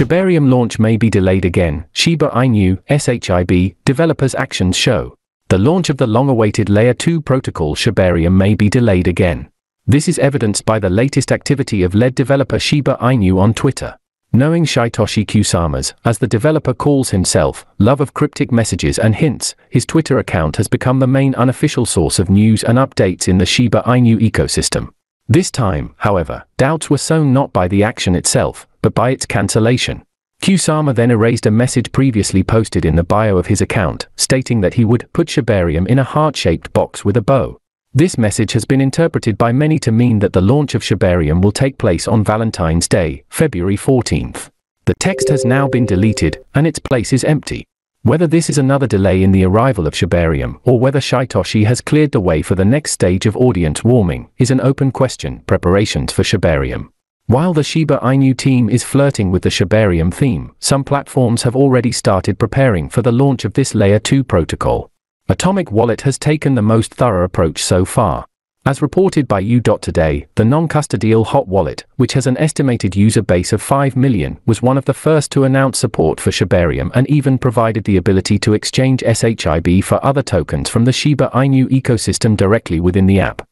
Shibarium launch may be delayed again, Shiba Inu, SHIB, developers actions show. The launch of the long-awaited Layer 2 protocol Shibarium may be delayed again. This is evidenced by the latest activity of lead developer Shiba Inu on Twitter. Knowing Shytoshi Kusama's, as the developer calls himself, love of cryptic messages and hints, his Twitter account has become the main unofficial source of news and updates in the Shiba Inu ecosystem. This time, however, doubts were sown not by the action itself, but by its cancellation. Kusama then erased a message previously posted in the bio of his account, stating that he would put Shibarium in a heart-shaped box with a bow. This message has been interpreted by many to mean that the launch of Shibarium will take place on Valentine's Day, February 14th. The text has now been deleted, and its place is empty. Whether this is another delay in the arrival of Shibarium or whether Shytoshi has cleared the way for the next stage of audience warming is an open question. Preparations for Shibarium. While the Shiba Inu team is flirting with the Shibarium theme, some platforms have already started preparing for the launch of this Layer 2 protocol. Atomic Wallet has taken the most thorough approach so far. As reported by U.Today, the non-custodial hot wallet, which has an estimated user base of 5 million, was one of the first to announce support for Shibarium and even provided the ability to exchange SHIB for other tokens from the Shiba Inu ecosystem directly within the app.